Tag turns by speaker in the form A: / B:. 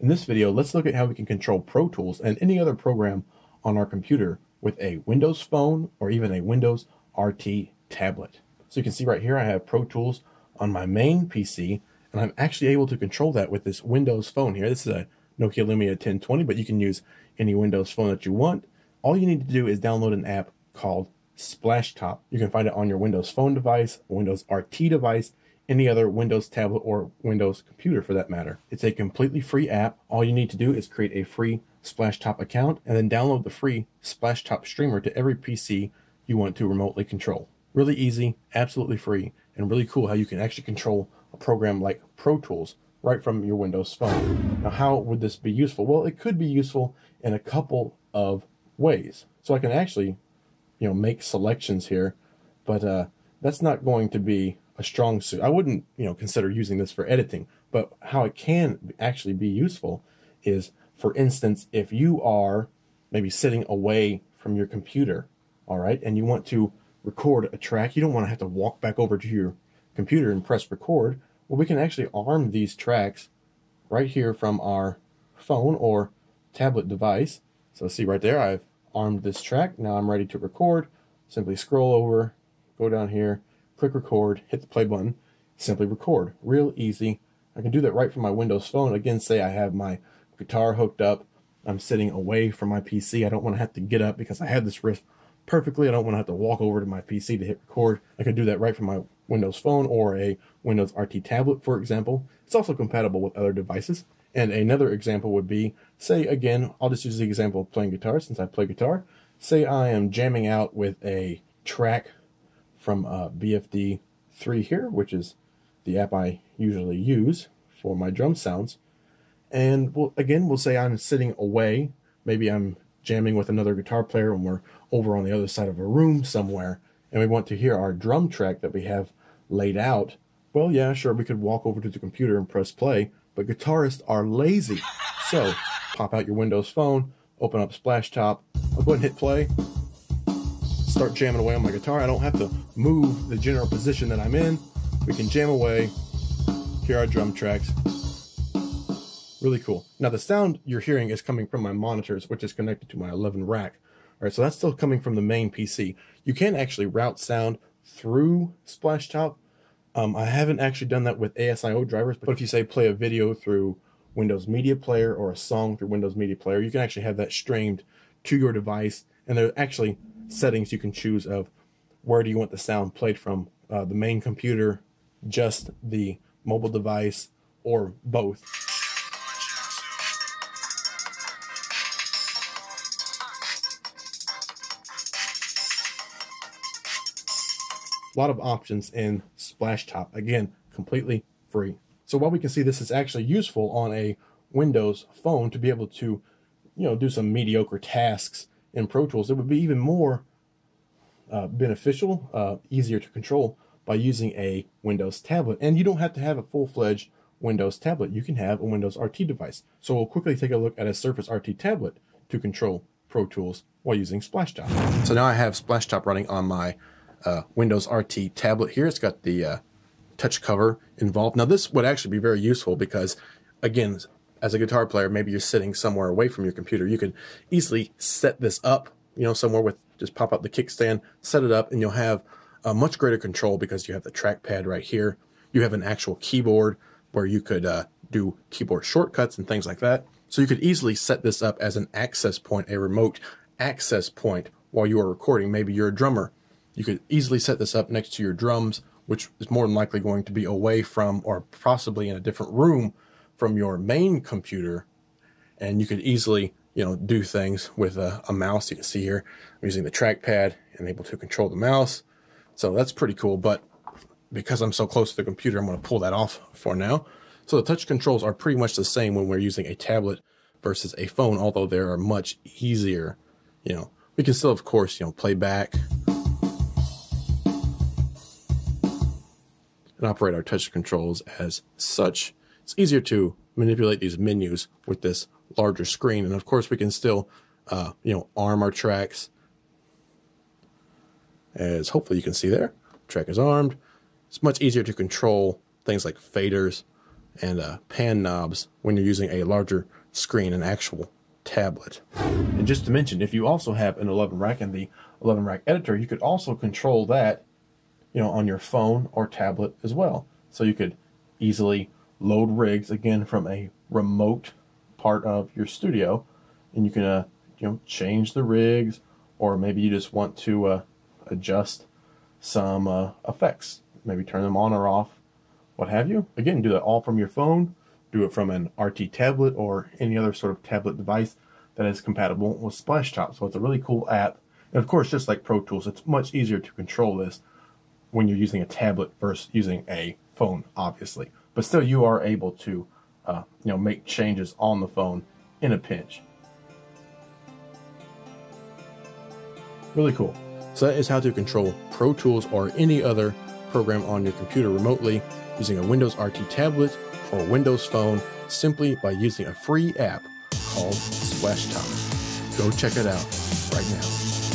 A: In this video, let's look at how we can control Pro Tools and any other program on our computer with a Windows phone or even a Windows RT tablet. So you can see right here I have Pro Tools on my main PC and I'm actually able to control that with this Windows phone here. This is a Nokia Lumia 1020, but you can use any Windows phone that you want. All you need to do is download an app called Splashtop. You can find it on your Windows phone device, Windows RT device, any other Windows tablet or Windows computer for that matter. It's a completely free app. All you need to do is create a free Splashtop account and then download the free Splashtop streamer to every PC you want to remotely control. Really easy, absolutely free, and really cool how you can actually control a program like Pro Tools right from your Windows phone. Now, how would this be useful? Well, it could be useful in a couple of ways. So I can actually, you know, make selections here, but uh, that's not going to be a strong suit. I wouldn't, you know, consider using this for editing, but how it can actually be useful is, for instance, if you are maybe sitting away from your computer, all right, and you want to record a track, you don't want to have to walk back over to your computer and press record. Well, we can actually arm these tracks right here from our phone or tablet device. So see right there, I've armed this track. Now I'm ready to record. Simply scroll over, go down here, click record, hit the play button, simply record. Real easy. I can do that right from my Windows phone. Again, say I have my guitar hooked up. I'm sitting away from my PC. I don't want to have to get up because I have this riff perfectly. I don't want to have to walk over to my PC to hit record. I can do that right from my Windows phone or a Windows RT tablet, for example. It's also compatible with other devices. And another example would be, say again, I'll just use the example of playing guitar since I play guitar. Say I am jamming out with a track from uh, BFD 3 here, which is the app I usually use for my drum sounds. And we'll, again, we'll say I'm sitting away. Maybe I'm jamming with another guitar player and we're over on the other side of a room somewhere and we want to hear our drum track that we have laid out. Well, yeah, sure, we could walk over to the computer and press play, but guitarists are lazy. So, pop out your Windows phone, open up Splashtop, I'll go ahead and hit play, start jamming away on my guitar. I don't have to move the general position that I'm in. We can jam away, hear our drum tracks. Really cool. Now the sound you're hearing is coming from my monitors, which is connected to my 11 rack. All right, so that's still coming from the main PC. You can actually route sound through Splashtop. Um, I haven't actually done that with ASIO drivers, but if you say play a video through Windows Media Player or a song through Windows Media Player, you can actually have that streamed to your device. And there are actually settings you can choose of where do you want the sound played from uh, the main computer, just the mobile device, or both. A lot of options in Splashtop. Again, completely free. So while we can see this is actually useful on a Windows phone to be able to, you know, do some mediocre tasks in Pro Tools, it would be even more uh, beneficial, uh, easier to control by using a Windows tablet. And you don't have to have a full-fledged Windows tablet. You can have a Windows RT device. So we'll quickly take a look at a Surface RT tablet to control Pro Tools while using Splashtop. So now I have Splashtop running on my uh, Windows RT tablet here. It's got the uh, touch cover involved. Now this would actually be very useful because, again, as a guitar player, maybe you're sitting somewhere away from your computer. You can easily set this up, you know, somewhere with just pop up the kickstand, set it up, and you'll have a much greater control because you have the trackpad right here. You have an actual keyboard where you could uh, do keyboard shortcuts and things like that. So you could easily set this up as an access point, a remote access point while you are recording. Maybe you're a drummer. You could easily set this up next to your drums, which is more than likely going to be away from or possibly in a different room from your main computer. And you could easily you know, do things with a, a mouse. You can see here, I'm using the trackpad and able to control the mouse. So that's pretty cool. But because I'm so close to the computer, I'm going to pull that off for now. So the touch controls are pretty much the same when we're using a tablet versus a phone, although they are much easier. You know, we can still, of course, you know, play back and operate our touch controls as such. It's easier to manipulate these menus with this larger screen. And of course, we can still, uh, you know, arm our tracks. As hopefully you can see there, track is armed. It's much easier to control things like faders and uh, pan knobs when you're using a larger screen, an actual tablet. And just to mention, if you also have an 11 rack and the 11 rack editor, you could also control that, you know, on your phone or tablet as well. So you could easily load rigs again from a remote part of your studio, and you can, uh, you know, change the rigs, or maybe you just want to uh, adjust some uh, effects, maybe turn them on or off, what have you. Again, do that all from your phone. Do it from an RT tablet or any other sort of tablet device that is compatible with Splashtop. So it's a really cool app. And of course, just like Pro Tools, it's much easier to control this when you're using a tablet versus using a phone, obviously. But still, you are able to, uh, you know, make changes on the phone in a pinch. Really cool. So that is how to control Pro Tools or any other program on your computer remotely using a Windows RT tablet or Windows phone simply by using a free app called Splashtop. Go check it out right now.